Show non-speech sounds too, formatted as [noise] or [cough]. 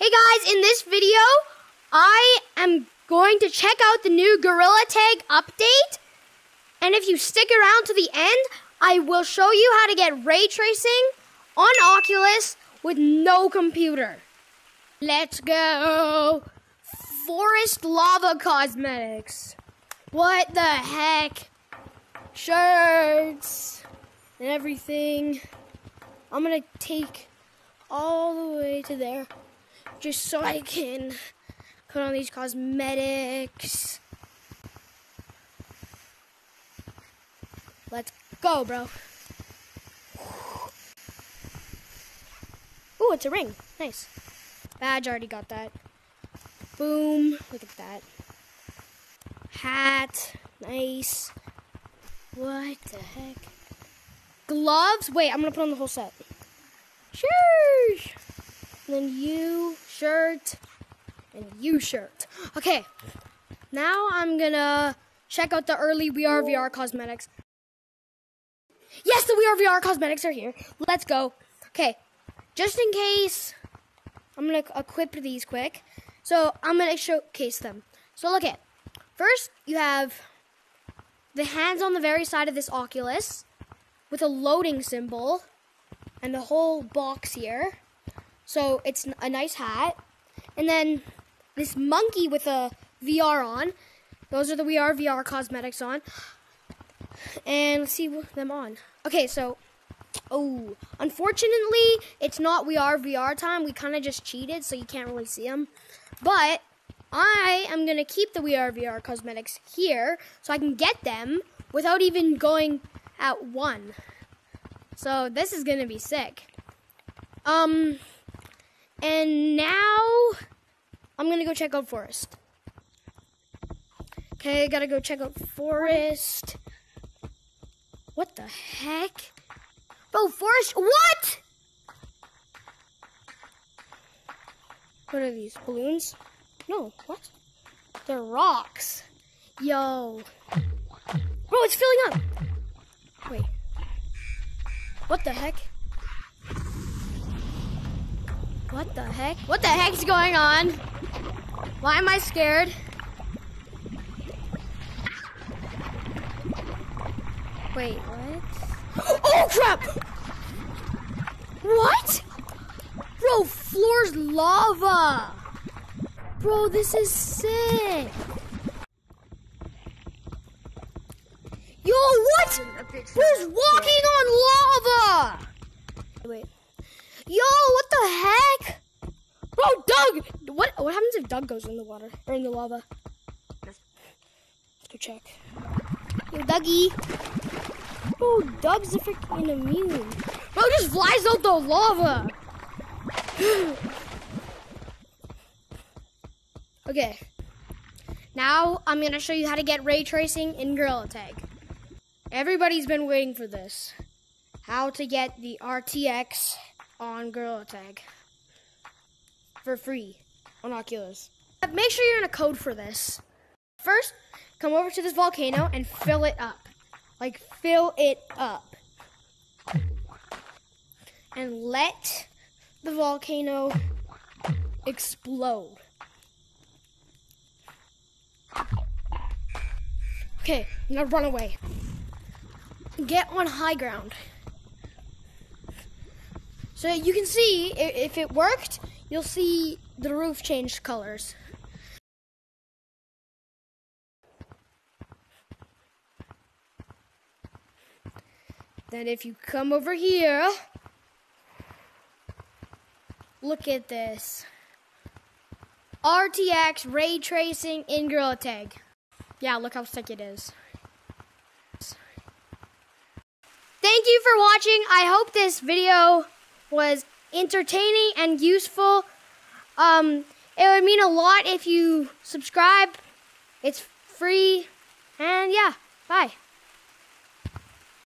Hey guys, in this video, I am going to check out the new Gorilla Tag update. And if you stick around to the end, I will show you how to get ray tracing on Oculus with no computer. Let's go! Forest Lava Cosmetics. What the heck? Shirts and everything. I'm gonna take all the way to there just so I can put on these cosmetics. Let's go, bro. Ooh, it's a ring. Nice. Badge, already got that. Boom. Look at that. Hat. Nice. What the heck? Gloves? Wait, I'm gonna put on the whole set. Sure. then you shirt and you shirt. Okay. Now I'm gonna check out the early We Are VR cosmetics. Yes, the We Are VR cosmetics are here. Let's go. Okay. Just in case, I'm gonna equip these quick. So I'm gonna showcase them. So look at. First, you have the hands on the very side of this Oculus with a loading symbol and the whole box here. So it's a nice hat. And then this monkey with a VR on. Those are the Are VR cosmetics on. And let's see them on. Okay, so, oh, unfortunately, it's not We Are VR time. We kind of just cheated, so you can't really see them. But I am going to keep the We Are VR cosmetics here so I can get them without even going at one. So this is gonna be sick. Um, and now I'm gonna go check out Forest. Okay, gotta go check out Forest. What the heck? Bro, Forest, what? What are these, balloons? No, what? They're rocks. Yo. Bro, it's filling up. Wait. What the heck? What the heck? What the heck's going on? Why am I scared? Wait, what? Oh crap! What? Bro, floor's lava! Bro, this is sick! Yo, what? Who's walking on lava? Wait. Yo, what the heck? Bro, Doug! What what happens if Doug goes in the water? Or in the lava? Let's go check. Yo, Dougie. Bro, Doug's a freaking immune. Bro, just flies out the lava. [gasps] okay. Now, I'm to show you how to get ray tracing in Gorilla Tag. Everybody's been waiting for this. How to get the RTX on Gorilla Tag for free on Oculus. Uh, make sure you're in a code for this. First, come over to this volcano and fill it up. Like, fill it up. And let the volcano explode. Okay, now run away get on high ground. So you can see if it worked, you'll see the roof change colors. Then if you come over here, look at this. RTX ray tracing in Gorilla Tag. Yeah, look how sick it is. Thank you for watching. I hope this video was entertaining and useful. Um, it would mean a lot if you subscribe. It's free. And yeah, bye.